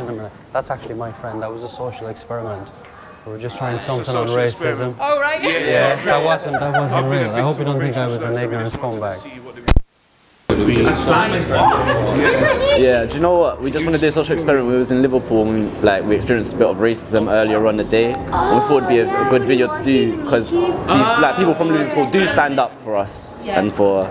in a minute. That's actually my friend. That was a social experiment. We were just trying something on racism. experiment. Oh, right. Yeah, that wasn't that wasn't real. I hope you don't think I was an ignorant scumbag. Yeah, do you know what? We just want to do a social experiment. We was in Liverpool and like we experienced a bit of racism earlier on the day. And we thought it'd be a, a good video to do because see, like people from Liverpool do stand up for us and for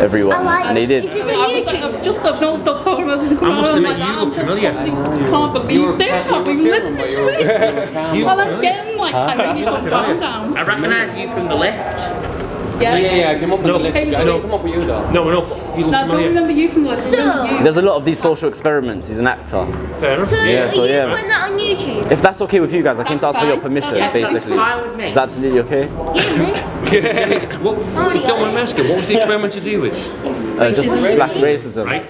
everyone, and they did. I was like, I've just I've not stopped talking about this. I must admit, like you that. look I'm familiar. totally Can't believe this. Can't believe listening to it. You Well, look I'm getting like, I think he's got calm down. I recognise you from the left. Yeah. Yeah, yeah, I came up with No, the lift. I no. didn't come up with you though. No, no, you look No, I don't remember you from the list. I you. There's a lot of these social experiments. He's an actor. Fair enough. So Yeah, so you yeah. putting that on YouTube? If that's okay with you guys, I came to That's ask for your permission, Yes, that's basically. fine with me. It's absolutely okay. Yeah, What, don't mind me asking, what was the experiment to do with? Uh, just black racism. Right?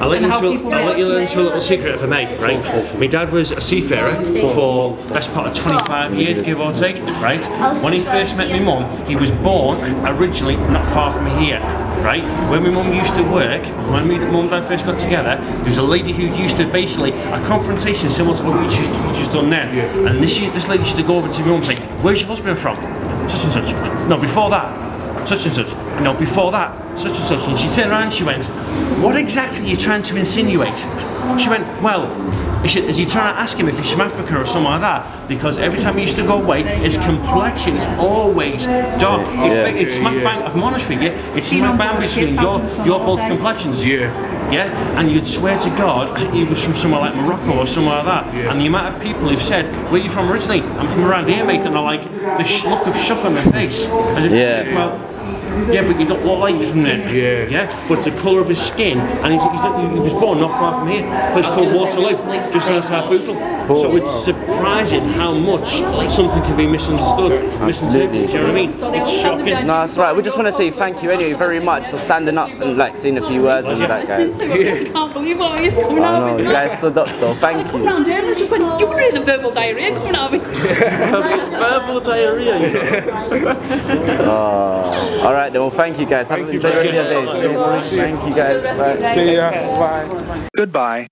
I'll let, you into a, I'll let you learn into a little secret if I may, right? My dad was a seafarer for best part of 25 years, give or take, right? When he first met my mum, he was born originally not far from here, right? When my mum used to work, when my mum and dad first got together, there was a lady who used to basically, a confrontation similar to what we just, we just done there. And this, this lady used to go over to my mum and say, where's your husband from? Such and such. No, before that, such and such. No, before that, such and such. And she turned around and she went, What exactly are you trying to insinuate? She went, Well, is he, is he trying to ask him if he's from Africa or something like that? Because every time he used to go away, his complexion is always dark. Yeah. It's, it's smack bang, if I'm honest with you, it's smack bang between your, your both complexions. Yeah. Yeah, and you'd swear to God he was from somewhere like Morocco or somewhere like that. Yeah. And the amount of people who've said, "Where are you from originally?" I'm from around here, mate, and are like the look of shock on their face, as if to Yeah. say, well. Yeah, but you don't look like you're from there. Yeah. Yeah, but it's the colour of his skin, and he's, he's, he was born not far from here, a place called Waterloo, just outside Bootle. So it's surprising how much something can be misunderstood, misinterpreted. Do you know what I mean? It's shocking. No, that's right. We just want to say thank you anyway very much for standing up and like saying a few words and that, Listening guys. to I can't believe what he's coming I out know, you guys stood up though. Thank Come you. round here and I just went, you were in the verbal diarrhea coming out of me. Verbal diarrhea. you know. Oh. All right then. Well, thank you guys. Have a enjoy the rest your day. Thank you guys. Bye. See ya. Bye. Goodbye.